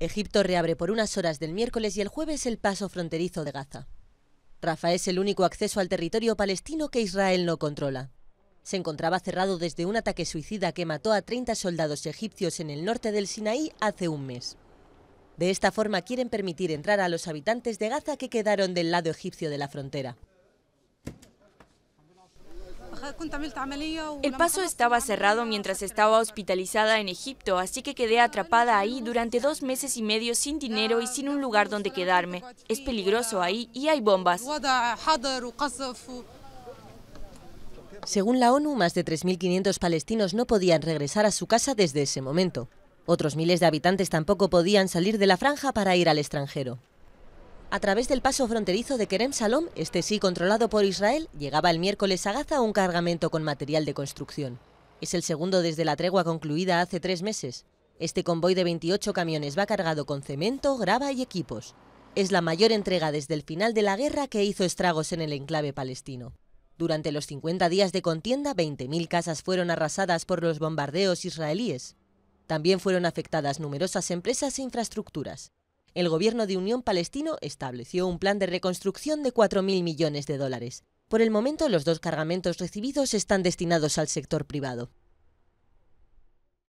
Egipto reabre por unas horas del miércoles y el jueves el paso fronterizo de Gaza. Rafa es el único acceso al territorio palestino que Israel no controla. Se encontraba cerrado desde un ataque suicida que mató a 30 soldados egipcios en el norte del Sinaí hace un mes. De esta forma quieren permitir entrar a los habitantes de Gaza que quedaron del lado egipcio de la frontera. El paso estaba cerrado mientras estaba hospitalizada en Egipto, así que quedé atrapada ahí durante dos meses y medio sin dinero y sin un lugar donde quedarme. Es peligroso ahí y hay bombas. Según la ONU, más de 3.500 palestinos no podían regresar a su casa desde ese momento. Otros miles de habitantes tampoco podían salir de la franja para ir al extranjero. A través del paso fronterizo de Kerem Salom, este sí controlado por Israel, llegaba el miércoles a Gaza un cargamento con material de construcción. Es el segundo desde la tregua concluida hace tres meses. Este convoy de 28 camiones va cargado con cemento, grava y equipos. Es la mayor entrega desde el final de la guerra que hizo estragos en el enclave palestino. Durante los 50 días de contienda, 20.000 casas fueron arrasadas por los bombardeos israelíes. También fueron afectadas numerosas empresas e infraestructuras el gobierno de Unión Palestino estableció un plan de reconstrucción de 4.000 millones de dólares. Por el momento, los dos cargamentos recibidos están destinados al sector privado.